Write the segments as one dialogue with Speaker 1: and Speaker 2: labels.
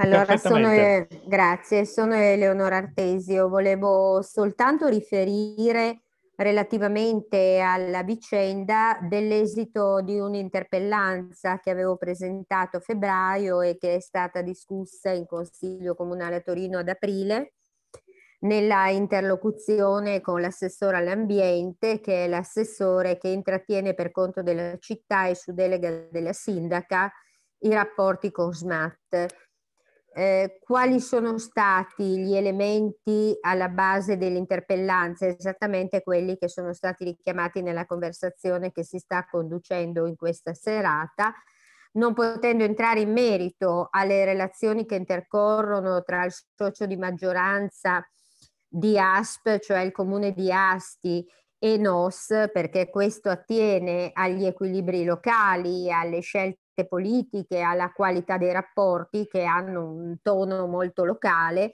Speaker 1: Allora, sono, grazie, sono Eleonora Artesio. Volevo soltanto riferire relativamente alla vicenda dell'esito di un'interpellanza che avevo presentato a febbraio e che è stata discussa in Consiglio Comunale a Torino ad aprile nella interlocuzione con l'assessore all'ambiente, che è l'assessore che intrattiene per conto della città e su delega della sindaca i rapporti con SMAT. Eh, quali sono stati gli elementi alla base dell'interpellanza? Esattamente quelli che sono stati richiamati nella conversazione che si sta conducendo in questa serata, non potendo entrare in merito alle relazioni che intercorrono tra il socio di maggioranza di ASP, cioè il comune di Asti, e NOS, perché questo attiene agli equilibri locali, alle scelte politiche, alla qualità dei rapporti che hanno un tono molto locale.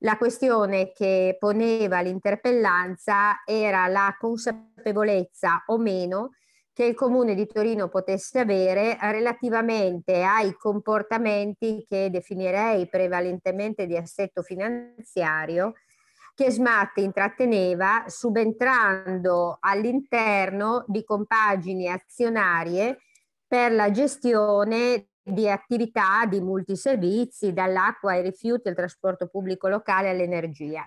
Speaker 1: La questione che poneva l'interpellanza era la consapevolezza o meno che il Comune di Torino potesse avere relativamente ai comportamenti che definirei prevalentemente di assetto finanziario che SMAT intratteneva subentrando all'interno di compagini azionarie per la gestione di attività di multiservizi, dall'acqua ai rifiuti, al trasporto pubblico locale all'energia.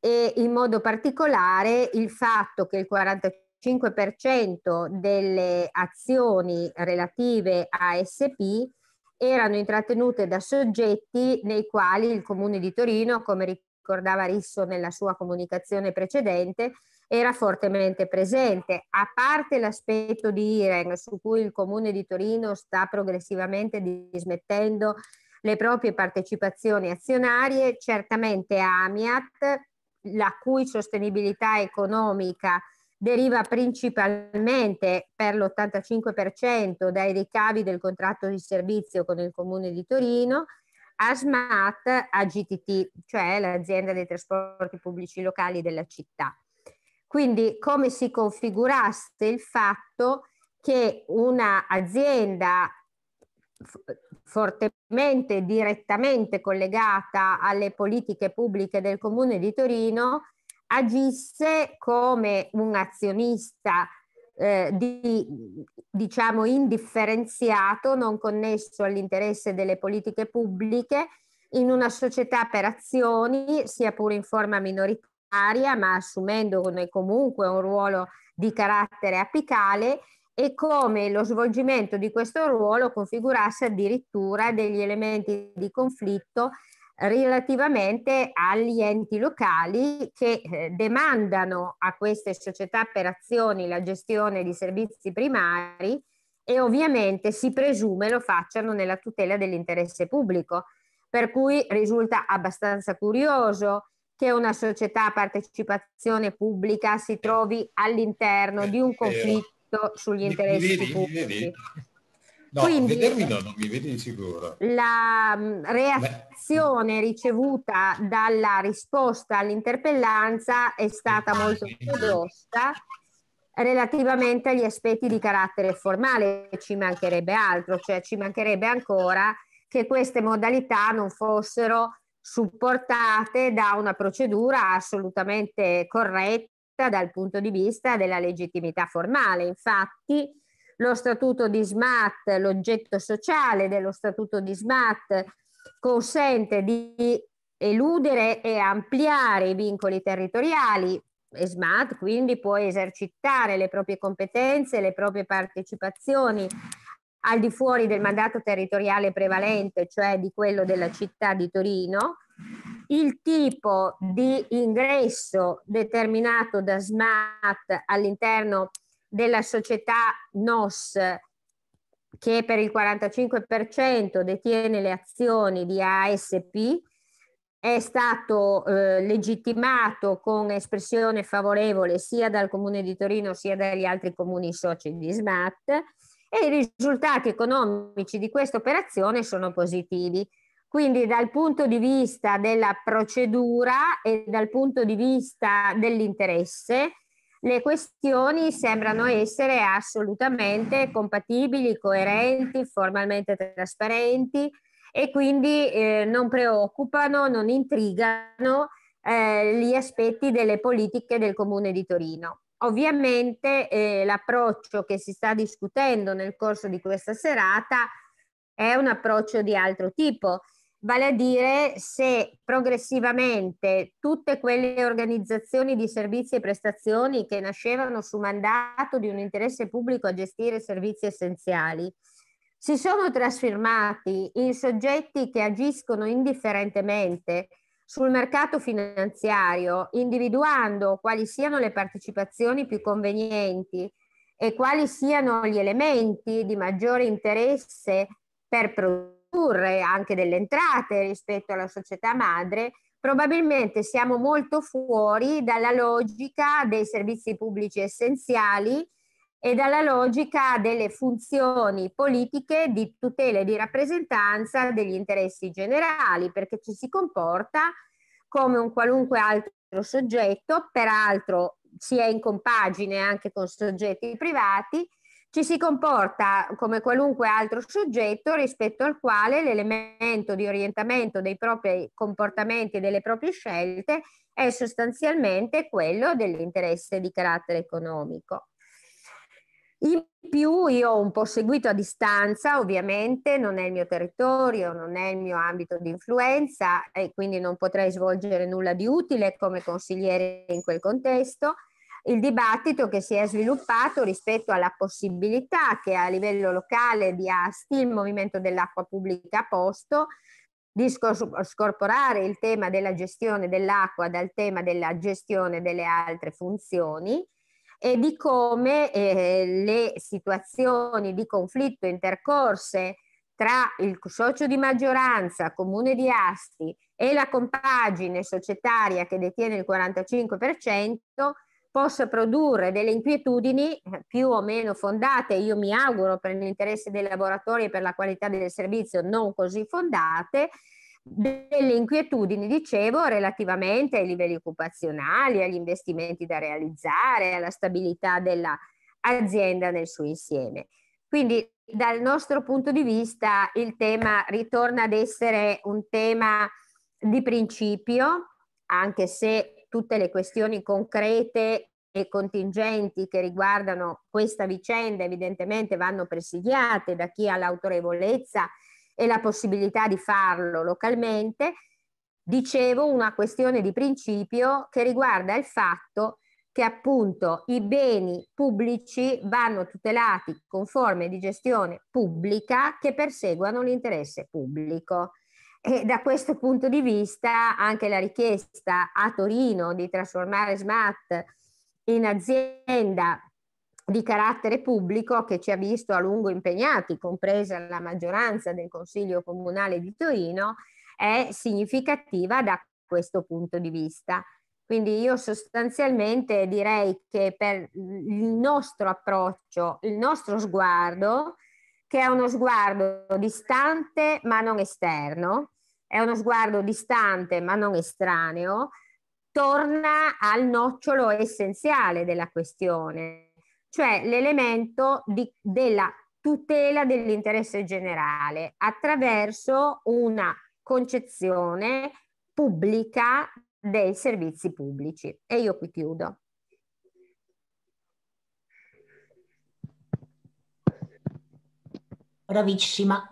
Speaker 1: E in modo particolare il fatto che il 45% delle azioni relative a SP erano intrattenute da soggetti nei quali il Comune di Torino, come ricordava Risso nella sua comunicazione precedente, era fortemente presente. A parte l'aspetto di Iren, su cui il Comune di Torino sta progressivamente dismettendo le proprie partecipazioni azionarie, certamente Amiat, la cui sostenibilità economica deriva principalmente per l'85% dai ricavi del contratto di servizio con il Comune di Torino, ASMAT AGTT, cioè l'azienda dei trasporti pubblici locali della città. Quindi come si configurasse il fatto che un'azienda fortemente, direttamente collegata alle politiche pubbliche del Comune di Torino agisse come un azionista eh, di, diciamo, indifferenziato, non connesso all'interesse delle politiche pubbliche, in una società per azioni, sia pure in forma minoritaria, ma assumendo comunque un ruolo di carattere apicale e come lo svolgimento di questo ruolo configurasse addirittura degli elementi di conflitto relativamente agli enti locali che eh, demandano a queste società per azioni la gestione di servizi primari e ovviamente si presume lo facciano nella tutela dell'interesse pubblico. Per cui risulta abbastanza curioso che una società a partecipazione pubblica si trovi all'interno di un conflitto sugli interessi pubblici.
Speaker 2: No, Quindi, vedermi no, non mi vedi di sicuro.
Speaker 1: La mm, reazione Beh. ricevuta dalla risposta all'interpellanza è stata molto grossa relativamente agli aspetti di carattere formale, ci mancherebbe altro, cioè ci mancherebbe ancora che queste modalità non fossero supportate da una procedura assolutamente corretta dal punto di vista della legittimità formale. Infatti, lo statuto di SMAT, l'oggetto sociale dello statuto di SMAT consente di eludere e ampliare i vincoli territoriali e SMAT quindi può esercitare le proprie competenze, le proprie partecipazioni al di fuori del mandato territoriale prevalente, cioè di quello della città di Torino, il tipo di ingresso determinato da SMAT all'interno della società NOS che per il 45% detiene le azioni di ASP è stato eh, legittimato con espressione favorevole sia dal Comune di Torino sia dagli altri comuni soci di SMAT e i risultati economici di questa operazione sono positivi. Quindi dal punto di vista della procedura e dal punto di vista dell'interesse, le questioni sembrano essere assolutamente compatibili, coerenti, formalmente trasparenti e quindi eh, non preoccupano, non intrigano eh, gli aspetti delle politiche del Comune di Torino. Ovviamente eh, l'approccio che si sta discutendo nel corso di questa serata è un approccio di altro tipo, vale a dire se progressivamente tutte quelle organizzazioni di servizi e prestazioni che nascevano su mandato di un interesse pubblico a gestire servizi essenziali si sono trasformati in soggetti che agiscono indifferentemente sul mercato finanziario, individuando quali siano le partecipazioni più convenienti e quali siano gli elementi di maggiore interesse per produrre anche delle entrate rispetto alla società madre, probabilmente siamo molto fuori dalla logica dei servizi pubblici essenziali e dalla logica delle funzioni politiche di tutela e di rappresentanza degli interessi generali, perché ci si comporta come un qualunque altro soggetto, peraltro si è in compagine anche con soggetti privati, ci si comporta come qualunque altro soggetto rispetto al quale l'elemento di orientamento dei propri comportamenti e delle proprie scelte è sostanzialmente quello dell'interesse di carattere economico. In più io ho un po' seguito a distanza, ovviamente non è il mio territorio, non è il mio ambito di influenza e quindi non potrei svolgere nulla di utile come consigliere in quel contesto. Il dibattito che si è sviluppato rispetto alla possibilità che a livello locale di ASTI, il Movimento dell'Acqua Pubblica ha posto, di scorporare il tema della gestione dell'acqua dal tema della gestione delle altre funzioni e di come eh, le situazioni di conflitto intercorse tra il socio di maggioranza, comune di Asti, e la compagine societaria che detiene il 45%, possa produrre delle inquietudini eh, più o meno fondate, io mi auguro per l'interesse dei lavoratori e per la qualità del servizio non così fondate, delle inquietudini, dicevo, relativamente ai livelli occupazionali, agli investimenti da realizzare, alla stabilità dell'azienda nel suo insieme. Quindi dal nostro punto di vista il tema ritorna ad essere un tema di principio, anche se tutte le questioni concrete e contingenti che riguardano questa vicenda evidentemente vanno presidiate da chi ha l'autorevolezza e la possibilità di farlo localmente, dicevo una questione di principio che riguarda il fatto che appunto i beni pubblici vanno tutelati con forme di gestione pubblica che perseguano l'interesse pubblico. E da questo punto di vista anche la richiesta a Torino di trasformare SMAT in azienda di carattere pubblico che ci ha visto a lungo impegnati, compresa la maggioranza del Consiglio Comunale di Torino, è significativa da questo punto di vista. Quindi io sostanzialmente direi che per il nostro approccio, il nostro sguardo, che è uno sguardo distante ma non esterno, è uno sguardo distante ma non estraneo, torna al nocciolo essenziale della questione, cioè l'elemento della tutela dell'interesse generale attraverso una concezione pubblica dei servizi pubblici. E io qui chiudo.
Speaker 3: Bravissima.